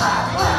Wow.